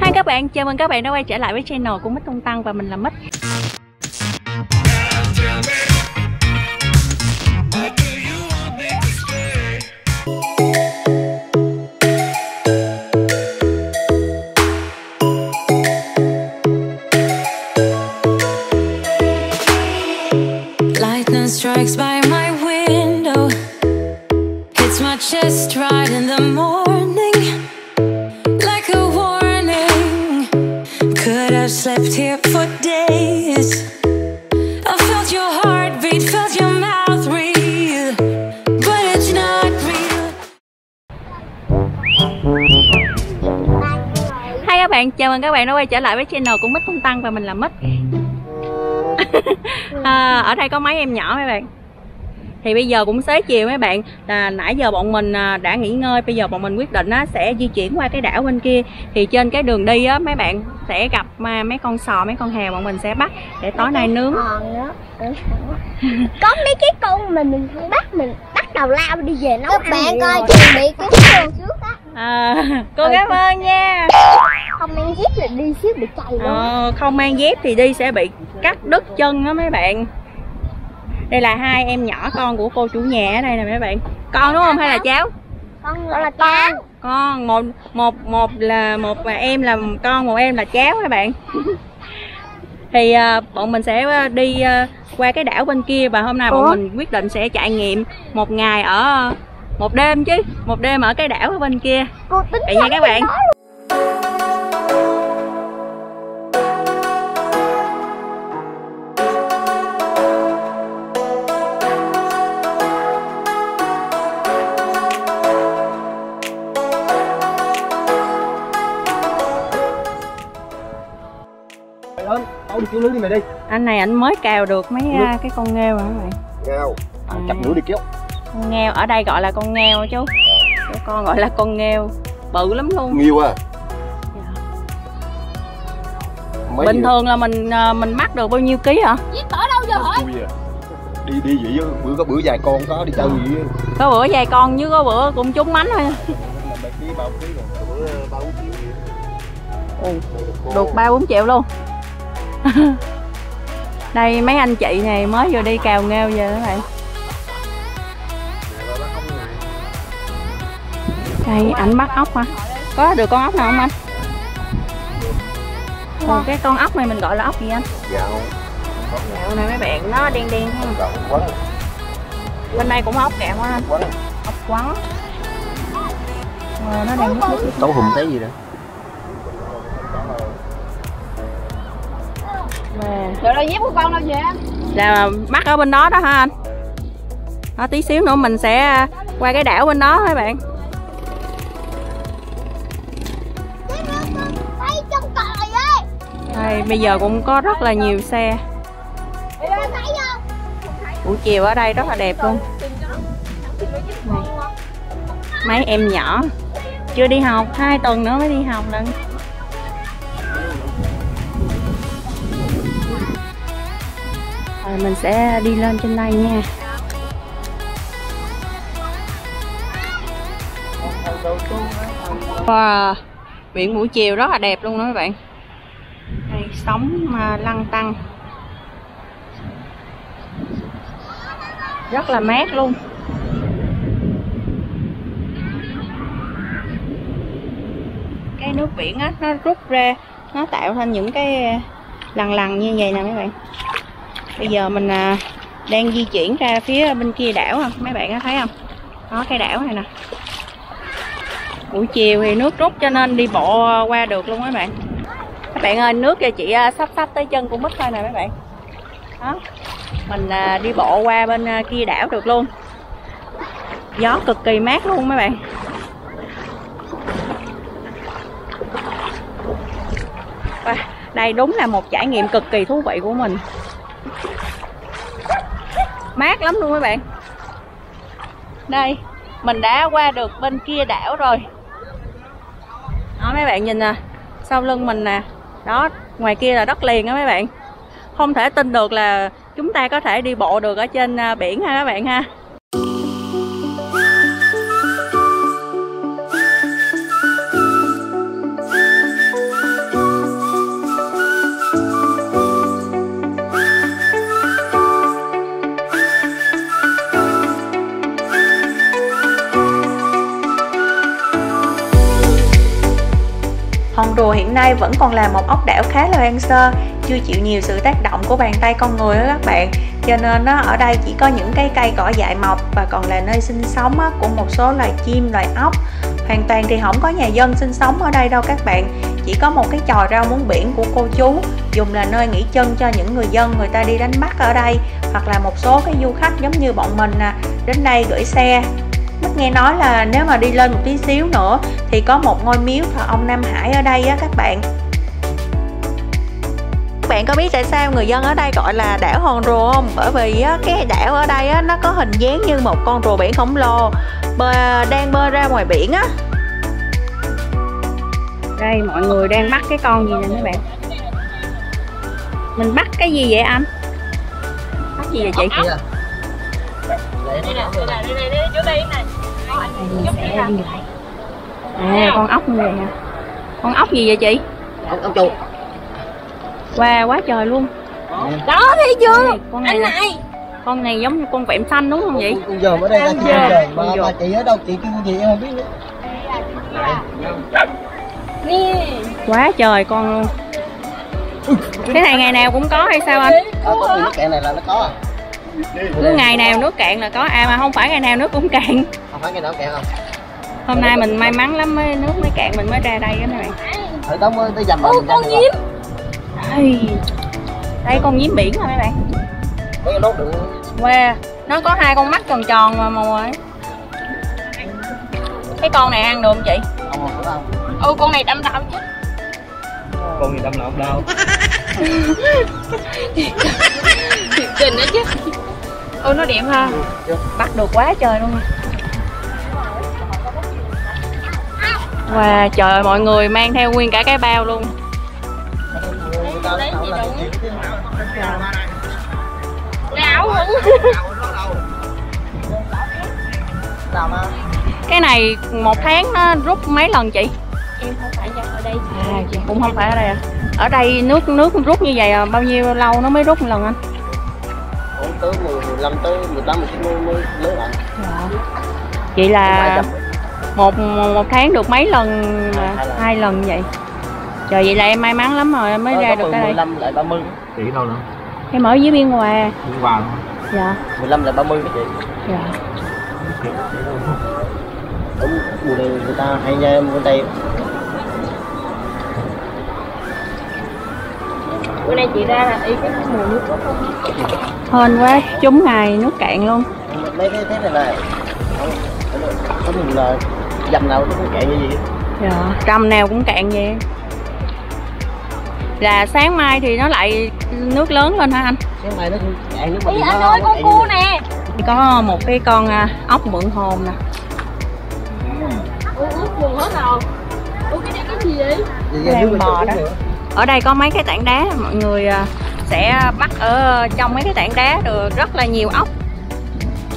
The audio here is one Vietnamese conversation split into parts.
hai các bạn, chào mừng các bạn đã quay trở lại với channel của Mít Tung Tăng và mình là Mít. Hi các bạn, chào mừng các bạn đã quay trở lại với channel của Mít Tung Tăng và mình là Mít. À, Ở đây có mấy em nhỏ mấy bạn. Thì bây giờ cũng xế chiều mấy bạn. Là Nãy giờ bọn mình à, đã nghỉ ngơi. Bây giờ bọn mình quyết định á, sẽ di chuyển qua cái đảo bên kia. Thì trên cái đường đi á, mấy bạn sẽ gặp à, mấy con sò, mấy con heo Bọn mình sẽ bắt để tối nay nướng. Có mấy cái con mà mình không bắt mình bắt đầu lao đi về nấu Các ăn. bạn coi chuẩn bị cái đường trước á à, Cô cảm ơn nha. Không mang dép là đi xíu bị chày luôn Ờ, không mang dép thì đi sẽ bị cắt đứt chân đó mấy bạn. Đây là hai em nhỏ con của cô chủ nhà ở đây nè mấy bạn. Con đúng không hay là cháu? Con là con con một một một là một là em là con một em là cháu các bạn. Thì à, bọn mình sẽ à, đi à, qua cái đảo bên kia và hôm nay bọn Ủa? mình quyết định sẽ trải nghiệm một ngày ở một đêm chứ một đêm ở cái đảo ở bên kia. Cô tính vậy nha các bạn. Mày ơi, tao đi cứu lưới đi mày đi. Anh này anh mới cào được mấy à, cái con nghêu rồi các bạn Ngao À. Chặt lưới đi kéo con nghêu ở đây gọi là con nghêu chú Chú con gọi là con nghêu bự lắm luôn. Nhiều à? Mấy bình thường là mình à, mình bắt được bao nhiêu ký hả? Chui à Đi đi vậy á, bữa có bữa dài con có đi chơi vậy á. có bữa vài con chứ có bữa cũng trúng mánh thôi. Mà ký bao ký rồi Bữa bao triệu Ồ, được ba bốn triệu luôn. Đây mấy anh chị này mới vừa đi cào nghêu về các bạn đây ảnh bắt ốc hả có được con ốc nào không anh? Ồ, cái con ốc này mình gọi là ốc gì anh? Gạo gạo này mấy bạn nó đen đen ha. Bên đây cũng có ốc kẹo á anh. Quấn ốc quắn. Ờ, nó đang nhúc nhích. Tấu hùm thấy gì đó. Rồi đâu dép của con đâu vậy là bắt ở bên đó đó hả anh. Đó tí xíu nữa mình sẽ qua cái đảo bên đó các bạn đây bây giờ cũng có rất là nhiều xe. Buổi chiều ở đây rất là đẹp luôn. Này. mấy em nhỏ. Chưa đi học hai tuần nữa mới đi học lần rồi mình sẽ đi lên trên đây nha. Wow, biển buổi chiều rất là đẹp luôn đó các bạn sóng mà lăn tăng rất là mát luôn. Cái nước biển á, nó rút ra, nó tạo thành những cái lằn lằn như vậy nè mấy bạn. Bây giờ mình à, đang di chuyển ra phía bên kia đảo không? Mấy bạn có thấy không? Đó cái đảo này nè. Buổi chiều thì nước rút cho nên đi bộ qua được luôn mấy bạn các bạn ơi nước cho chị à, sắp sắp tới chân cũng mất thôi nè mấy bạn. Đó. Mình à, đi bộ qua bên à, kia đảo được luôn. Gió cực kỳ mát luôn mấy bạn. Wow, đây đúng là một trải nghiệm cực kỳ thú vị của mình. Mát lắm luôn mấy bạn. Đây mình đã qua được bên kia đảo rồi. Đó mấy bạn nhìn nè. Sau lưng mình nè đó, ngoài kia là đất liền á mấy bạn. Không thể tin được là chúng ta có thể đi bộ được ở trên à, biển ha các bạn ha. Hiện nay vẫn còn là một ốc đảo khá là hoang sơ, chưa chịu nhiều sự tác động của bàn tay con người đó các bạn. Cho nên nó ở đây chỉ có những cái cây cỏ dại mọc và còn là nơi sinh sống của một số loài chim, loài ốc. Hoàn toàn thì không có nhà dân sinh sống ở đây đâu các bạn. Chỉ có một cái chòi rau muống biển của cô chú, dùng là nơi nghỉ chân cho những người dân, người ta đi đánh bắt ở đây, hoặc là một số cái du khách giống như bọn mình nè, đến đây gửi xe. Mất nghe nói là nếu mà đi lên một tí xíu nữa thì có một ngôi miếu thờ ông Nam Hải ở đây á các bạn các bạn có biết tại sao người dân ở đây gọi là đảo hòn rùa không? Bởi vì á, cái đảo ở đây á, nó có hình dáng như một con rùa biển khổng lồ bơi, đang bơi ra ngoài biển á Đây mọi người đang bắt cái con gì nè mấy bạn Mình bắt cái gì vậy anh? Bắt gì vậy chị? À con ốc như vậy hả? Con ốc gì vậy chị? ông ông chủ Wow quá trời luôn Đó thấy chưa? Đây, Con này, là, con này giống như con vẹm xanh đúng không vậy? con dòm ở đây Dạ. rồi mà, Con mà dòm. chị ở đâu chị kêu gì em không biết nữa Quá trời con luôn Cái này ngày nào cũng có hay sao anh? à, có nước kẹt này là nó có à Cứ ngày nào nước cạn là có À mà không phải ngày nào nước cũng cạn phải cái nào kẹt không? Hôm nay mình may mắn lắm mới nước mới cạn mình mới ra đây đó mấy bạn. Ở đó mới tới dầm mình con nhím Đây, đây con nhím biển hả mấy bạn? mấy cái đốt được. Wow, nó có hai con mắt tròn tròn mà màu ấy Cái con này ăn được không chị? không không không Ừ con này đâm đâm chứ. Con gì đâm nào không đau? Kinh đó chứ. Ừ nó đẹp ha. Bắt được quá trời luôn Wow, trời ơi, mọi người mang theo nguyên cả cái bao luôn người ta nói là chuyện chứ Gạo hả? làm á Cái này một tháng nó rút mấy lần chị? Em không phải ở đây À, chị cũng không phải ở đây à Ở đây nước nước rút như vậy à, bao nhiêu lâu nó mới rút một lần anh? cũng tới 15 tới 18 19 mới lớn lại Vậy là. Một một tháng được mấy lần? À, Hai lần. hai lần vậy. Trời vậy là em may mắn lắm rồi em mới Có- ra có được cái đây. 15 lại 30 Chị đâu nữa? Em ở dưới biên hòa. Đi vào Dạ. 15 lại 30 cái chị. Dạ. Đúng mùa này người ta hay nha em bên đây. Bữa nay chị ra là y cái mùa nước rút không? Hên quá trúng ngày nước cạn luôn. Mấy cái thế này này không có mình là dầm nào nó cũng kẹt như vậy. Dạ, trăm nào cũng cạn vậy. Là sáng mai thì nó lại nước lớn lên hả anh? cái này nó cũng cạn nhưng mà anh ơi con cạn cua nè. Có một cái con à, ốc mượn hồn nè. Ủa ướt quần hết rồi. Ủa cái này cái gì vậy? Đang bò đó. Ở đây có mấy cái tảng đá mọi người à, sẽ bắt ở trong mấy cái tảng đá được rất là nhiều ốc.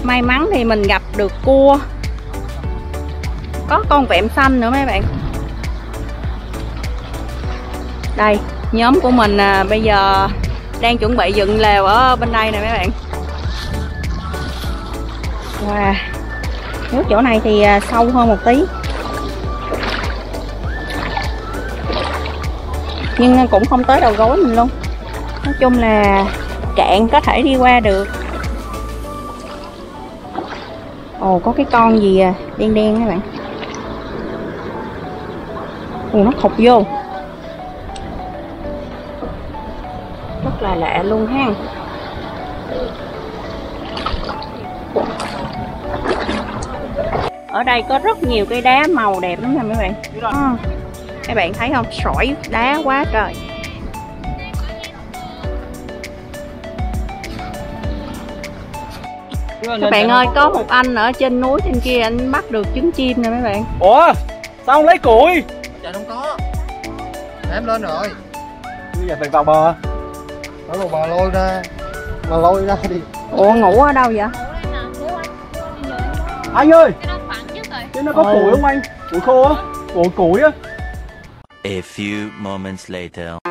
May mắn thì mình gặp được cua có con vẹm xanh nữa mấy bạn. Đây, nhóm của mình à, bây giờ đang chuẩn bị dựng lều ở bên đây nè mấy bạn. Wow Nước chỗ này thì à, sâu hơn một tí. Nhưng à, cũng không tới đầu gối mình luôn. Nói chung là cạn có thể đi qua được. Ồ có cái con gì à, đen đen các bạn. Ồ nó khục vô. Rất là lạ luôn ha. Ở đây có rất nhiều cái đá màu đẹp lắm nha mấy bạn. À, Các bạn thấy không? Sỏi đá quá trời. Các bạn ơi, có một anh ở trên núi trên kia anh bắt được trứng chim nè mấy bạn. Ủa? Sao không lấy củi em lên rồi Bây giờ phải vào bờ nó lùi bò lôi ra mà lôi ra đi Ủa ngủ ở đâu vậy? Anh ơi Cái nó có Ồ. củi không anh? Củi khô á Củi củi á A few moments later.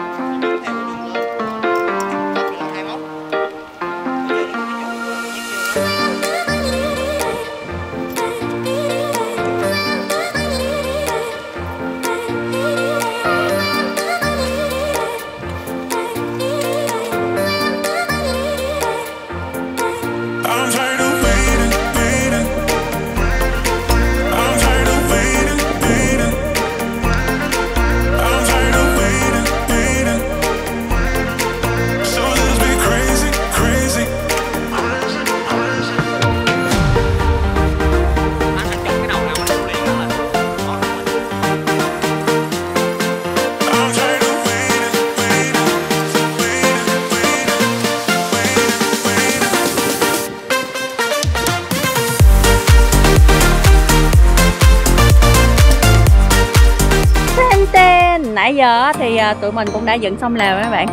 Giờ thì à, tụi mình cũng đã dựng xong lều mấy bạn.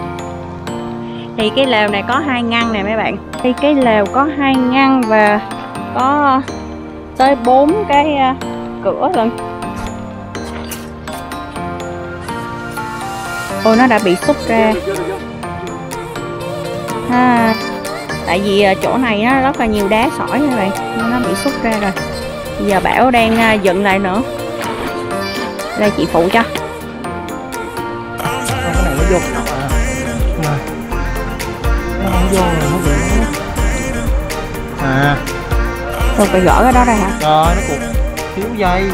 Thì cái lều này có hai ngăn nè mấy bạn. Thì cái lều có hai ngăn và có tới bốn cái à, cửa luôn. ôi nó đã bị xúc ra. Ha, tại vì à, chỗ này nó rất là nhiều đá sỏi các bạn. Nên nó bị xúc ra rồi. Bây giờ bảo đang dựng lại nữa. Đây, chị phụ cho này nó vô à. Này. nó không vô là nó bị à tôi phải gỡ cái đó ra hả rồi nó cục thiếu dây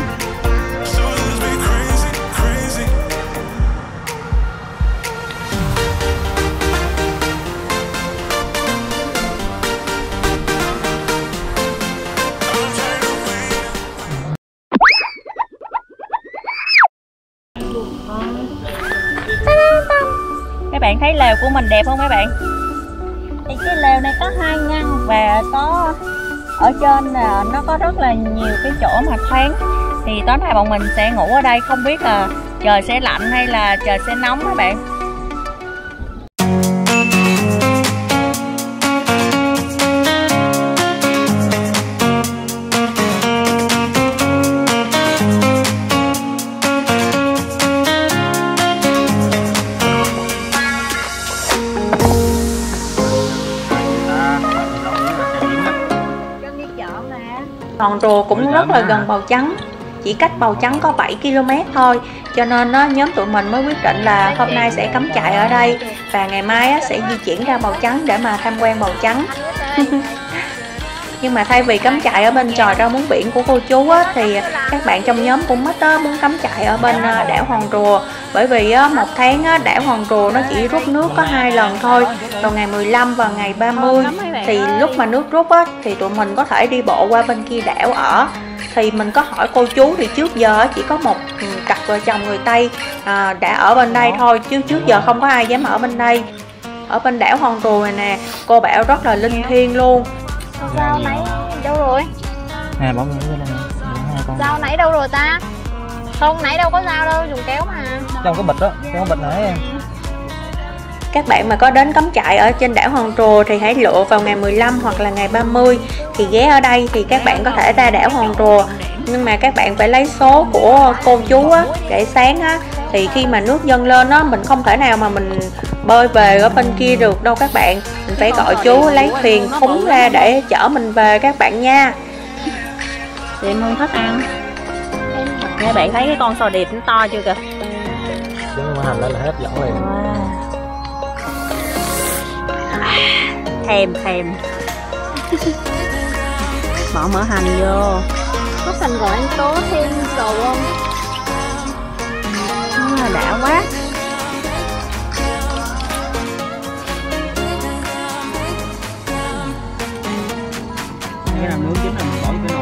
đẹp không mấy bạn? Thì cái lều này có hai ngăn và có, ở trên là nó có rất là nhiều cái chỗ mà thoáng. Thì tối nay bọn mình sẽ ngủ ở đây, không biết là trời sẽ lạnh hay là trời sẽ nóng các bạn. Hòn rùa cũng rất là gần Bầu Trắng. Chỉ cách Bầu Trắng có 7 km thôi. Cho nên á, nhóm tụi mình mới quyết định là hôm nay sẽ cắm trại ở đây Và ngày mai á, sẽ di chuyển ra Bầu Trắng để mà tham quan Bầu Trắng. Nhưng mà thay vì cắm trại ở bên tròi rau muống biển của cô chú á, Thì các bạn trong nhóm cũng mất á, muốn cắm trại ở bên à, đảo Hòn Rùa Bởi vì á, một tháng á, đảo Hòn Rùa nó chỉ rút nước có hai lần thôi. Vào ngày 15 và ngày 30 Thì lúc mà nước rút á, thì tụi mình có thể đi bộ qua bên kia đảo ở. Thì mình có hỏi cô chú thì trước giờ chỉ có một cặp vợ chồng người Tây à, đã ở bên đây thôi chứ trước giờ không có ai dám ở bên đây. Ở bên đảo Hòn Rùa này nè cô bảo rất là linh thiêng luôn. Dao nãy đâu rồi? nè bỏ người lên đây con. Dao nãy đâu rồi ta? Không, nãy đâu có dao đâu, dùng kéo mà. Trong cái bịch đó trong cái bịch nãy em. Các bạn mà có đến cắm trại ở trên đảo Hòn Rùa thì hãy lựa vào ngày 15 hoặc là ngày 30 thì ghé ở đây thì các bạn có thể ra đảo Hòn Rùa nhưng mà các bạn phải lấy số của cô chú á để sáng á. Thì khi mà nước dâng lên á mình không thể nào mà mình bơi về ở bên kia được đâu các bạn. Mình phải gọi chú lấy thuyền khúng ra để chở mình về các bạn nha. Chị mương thích ăn các bạn thấy cái con sò điệp nó to chưa kìa? Chúng mà hành lên là hết dẫn liền. Thèm thèm. Bỏ mỡ hành vô. Có cần gọi anh Tố thêm đồ không? à, đã quá. Cái làm nướng chính là mình bỏ cái nồi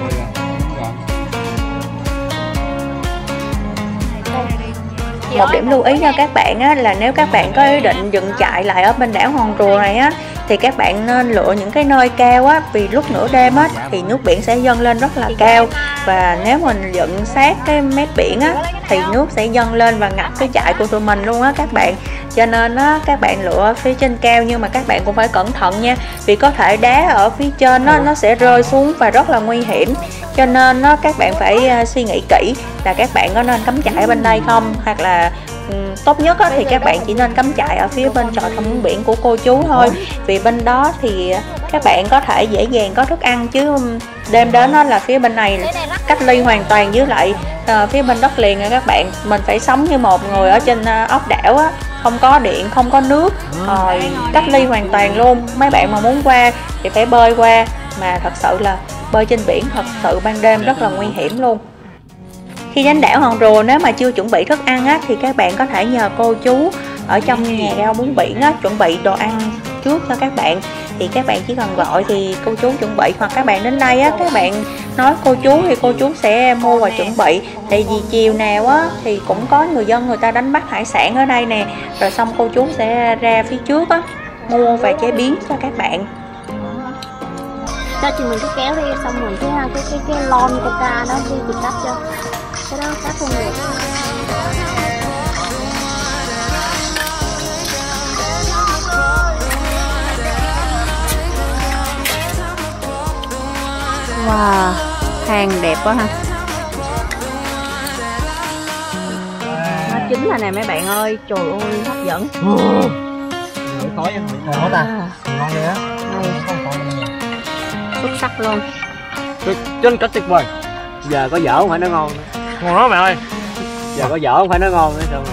một điểm lưu ý cho các bạn á, là nếu các bạn có ý định dựng trại lại ở bên đảo Hòn Rùa này á thì các bạn nên lựa những cái nơi cao á vì lúc nửa đêm á thì nước biển sẽ dâng lên rất là cao. Và nếu mình dựng sát cái mép biển á thì nước sẽ dâng lên và ngập cái trại của tụi mình luôn á các bạn. Cho nên á các bạn lựa phía trên cao nhưng mà các bạn cũng phải cẩn thận nha vì có thể đá ở phía trên á nó sẽ rơi xuống và rất là nguy hiểm cho nên á các bạn phải à, suy nghĩ kỹ là các bạn có nên cắm trại ở bên đây không? Hoặc là ừ, tốt nhất thì các bạn chỉ nên cắm trại ở phía bên thăm muốn biển của cô chú thôi. Vì bên đó thì các bạn có thể dễ dàng có thức ăn chứ đêm đến đó là phía bên này cách ly hoàn toàn với lại ờ, phía bên đất liền các bạn. Mình phải sống như một người ở trên ờ, ốc đảo á không có điện không có nước. Rồi cách ly hoàn toàn luôn. Mấy bạn mà muốn qua thì phải bơi qua mà thật sự là bơi trên biển thật sự ban đêm rất là nguy hiểm luôn. Khi đến đảo Hòn Rùa nếu mà chưa chuẩn bị thức ăn á, thì các bạn có thể nhờ cô chú ở trong nhà rau muống biển á, chuẩn bị đồ ăn trước cho các bạn. Thì các bạn chỉ cần gọi thì cô chú chuẩn bị. Hoặc các bạn đến đây á các bạn nói cô chú thì cô chú sẽ mua và chuẩn bị. Tại vì chiều nào á thì cũng có người dân người ta đánh bắt hải sản ở đây nè. Rồi xong cô chú sẽ ra phía trước á mua và chế biến cho các bạn cho chị mình cứ kéo đi xong rồi cái cái cái cái lon coca đó đi bị cắt cho cái đó cắt không được Wow, hàng đẹp quá ha. Nó chính là này mấy bạn ơi, trời ơi hấp dẫn. Nổi tối vậy, ngon ta? À. Ngon vậy á. Này xuất sắc luôn. Chân cách tuyệt vời. Giờ có dở không phải nó ngon. nữa. ngon lắm mẹ ơi Giờ có dở không phải nó ngon nữa sao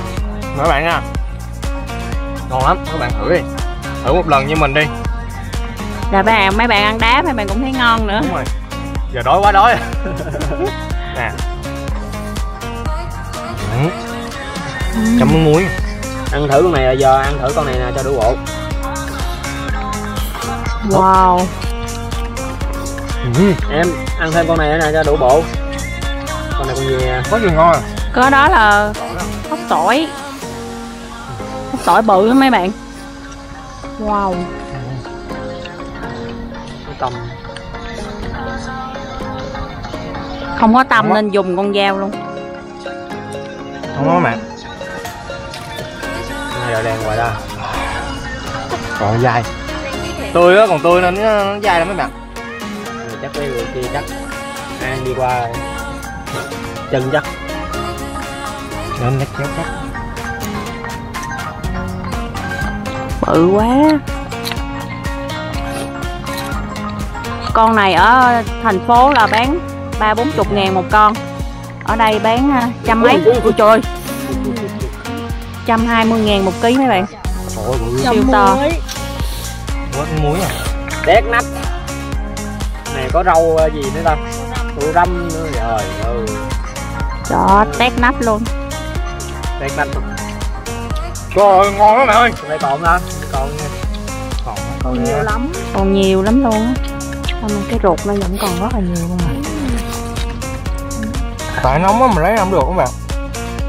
mấy bạn nha ngon lắm các bạn thử đi thử một lần như mình đi Là bạn mấy bạn ăn đá mấy bạn cũng thấy ngon nữa. đúng rồi giờ đói quá đói nè ừ. chấm muối Ăn thử con này là giờ ăn thử con này nè cho đủ bộ. Wow. Ừ. Em ăn thêm con này nữa nè cho đủ bộ. Con này con gì nè. có gì ngon à Có đó là hốc tỏi. Hốc tỏi bự lắm mấy bạn. Wow. Tầm Không có tâm nên dùng con dao luôn. không có mẹ hai đậu đen ngoài ra. còn dai tươi á còn tươi nên nó, nó dai lắm mấy bạn Chắc cái người kia chắc ăn đi qua chân chắc nên nhắc nhắc nhắc Bự quá. Con này ở thành phố là bán ba bốn chục ngàn một con. Ở đây bán à, trăm mấy. Ôi trời ơi. Trăm hai mươi ngàn một ký mấy bạn. Trời ơi, Siêu to. muối à đét nắp có rau ờ, gì nữa ta? Rau răm nữa rồi ừ Đó, tét nắp luôn. đét nắp trời ơi ngon lắm mẹ ơi. Đây còn hả? Còn còn còn nhiều lắm. Còn nhiều lắm luôn á. Mà cái ruột nó vẫn còn rất là nhiều luôn mà. tại nóng á mình lấy không được các bạn.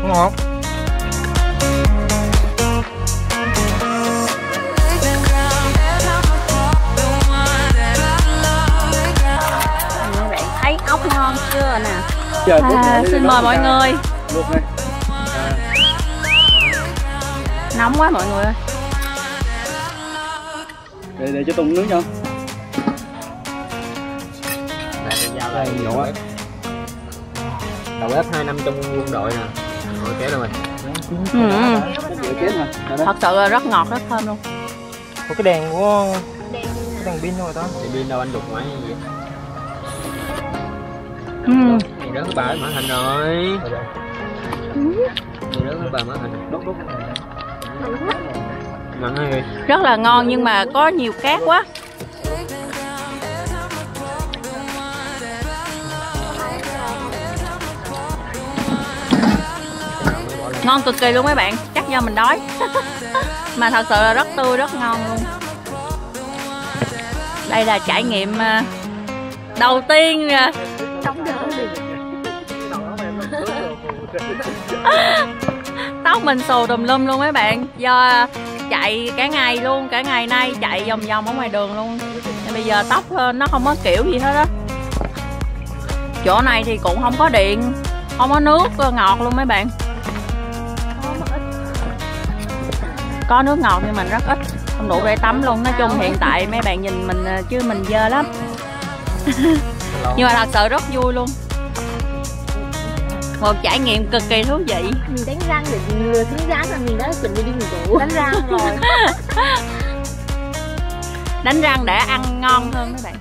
Ngon. không ngon chưa nè. Trời, À, xin mời mọi người. Nóng quá mọi người ơi. để để cho tùng nướng cho đây nhỏ á đầu bếp hai năm trong quân đội nè rồi kéo đâu rồi Ừ. đó. Thật sự là rất ngọt, rất thơm luôn. có cái đèn của cái đèn pin thôi đó thì pin đâu anh đục máy gì vậy Ừ. thì rớt bà mở hình rồi thì rớt bà mở hình đốt đốt mặn hay gì Rất là ngon nhưng mà có nhiều cát quá. Ngon cực kỳ luôn mấy bạn, chắc do mình đói. mà thật sự là rất tươi, rất ngon luôn. Đây là trải nghiệm à, đầu tiên tóc mình xù tùm lum luôn mấy bạn. Do chạy cả ngày luôn, cả ngày nay chạy vòng vòng ở ngoài đường luôn. Nên bây giờ tóc nó không có kiểu gì hết á. Chỗ này thì cũng không có điện, không có nước ờ, ngọt luôn mấy bạn. Có nước ngọt nhưng mình rất ít, không đủ để tắm luôn. Nói chung hiện tại mấy bạn nhìn mình ờ, chứ mình dơ lắm. Nhưng mà thật sự rất vui luôn một trải nghiệm cực kỳ thú vị. Mình đánh răng để lừa thứ rắn là mình đã chuẩn bị đi ngủ. Đánh răng rồi. Đánh răng để ăn ngon hơn mấy bạn.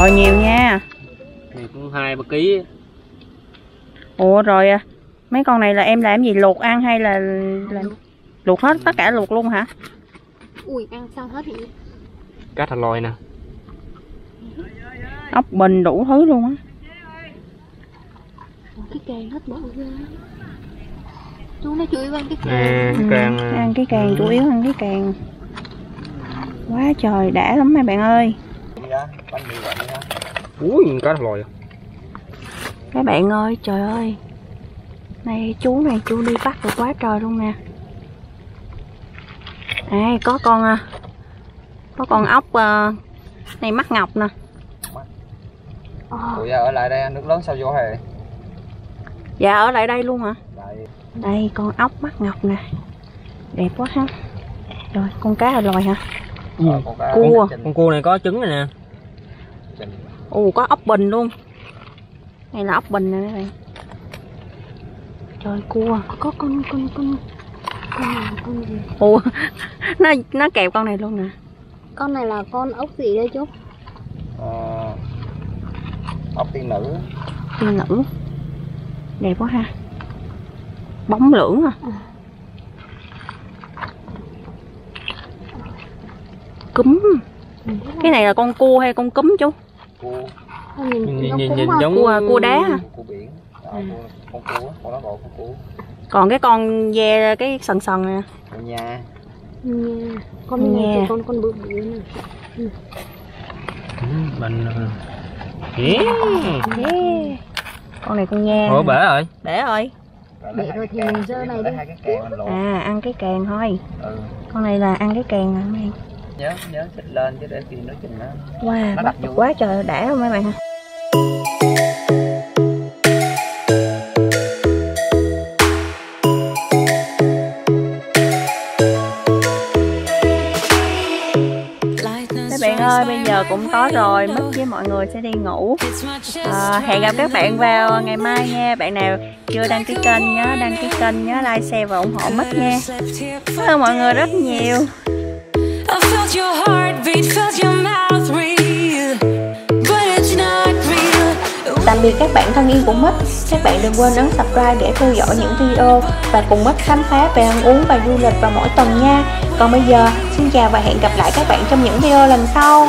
Rồi nhiều nha. Này cũng hai ba ký. Ủa rồi à, mấy con này là em làm gì luộc ăn hay là, là luộc hết tất cả luộc luôn hả? ui ăn xong hết thì cá thà lòi nè Ốc bình đủ thứ luôn á. cái càng hết bỏ ra chú nó chửi con cái nè càng càng Ăn cái càng chủ yếu ăn cái càng. Quá trời đã lắm mấy bạn ơi. ui cá thà lòi Các bạn ơi, trời ơi. Này chú này chú đi bắt được quá trời luôn nè. À có con có con ốc à, này mắt ngọc nè. tụi giờ ở lại đây ăn nước lớn sao vô hề dạ ở lại đây luôn hả? Đây. đây con ốc mắt ngọc nè. Đẹp quá ha. Rồi con cá hồi lòi hả? Ờ, con cá- Cua. con cua này có trứng này nè. Ồ có ốc bình luôn. Này là ốc bình nè các bạn trời cua. Có con con con con nào con gì? Ồ nó nó kẹp con này luôn nè. Con này là con ốc gì đây chú? Ờ, ốc tiên nữ. Tiên nữ. Đẹp quá ha. Bóng lưỡng à. Cúm. Cái này là con cua hay con cúm chú? Cua. Nhìn, nhìn, nó nhìn, nhìn giống Cua- cua đá cua biển Cua, con cua con đó gọi con cua. Còn cái con ve cái sần sần nè. Con nha Nha. con này Nha. con con bự bự này mình yeah. yeah. con này con nha ủa bể rồi? Để rồi. Để rồi thì mình giơ này đi. hai cái kèn mình lộn à ăn cái kèn thôi. Ừ. con này là ăn cái kèn nè mấy nhớ nhớ xịt lên chứ để khi nó chừng nó wow Nó vô. quá trời đã không mấy bạn giờ cũng tối rồi, Mít với mọi người sẽ đi ngủ. À, hẹn gặp các bạn vào ngày mai nha. Bạn nào chưa đăng ký kênh nhớ đăng ký kênh, nhớ like, share và ủng hộ Mít nha. Cảm ơn mọi người rất nhiều. I felt your heartbeat, felt your mouth breathe, but it's not real. Tạm biệt các bạn thân yêu của Mít. Các bạn đừng quên ấn subscribe để theo dõi những video và cùng Mít khám phá về ăn uống và du lịch vào mỗi tuần nha. Còn bây giờ, xin chào và hẹn gặp lại các bạn trong những video lần sau.